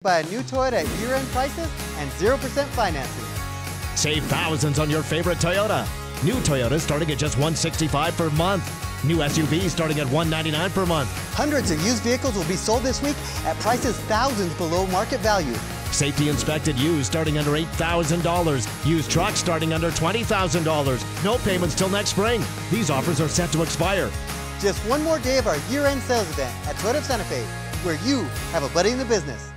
Buy a new Toyota at year-end prices and 0% financing. Save thousands on your favorite Toyota. New Toyotas starting at just $165 per month. New SUVs starting at $199 per month. Hundreds of used vehicles will be sold this week at prices thousands below market value. Safety inspected used starting under $8,000. Used trucks starting under $20,000. No payments till next spring. These offers are set to expire. Just one more day of our year-end sales event at Toyota Santa Fe, where you have a buddy in the business.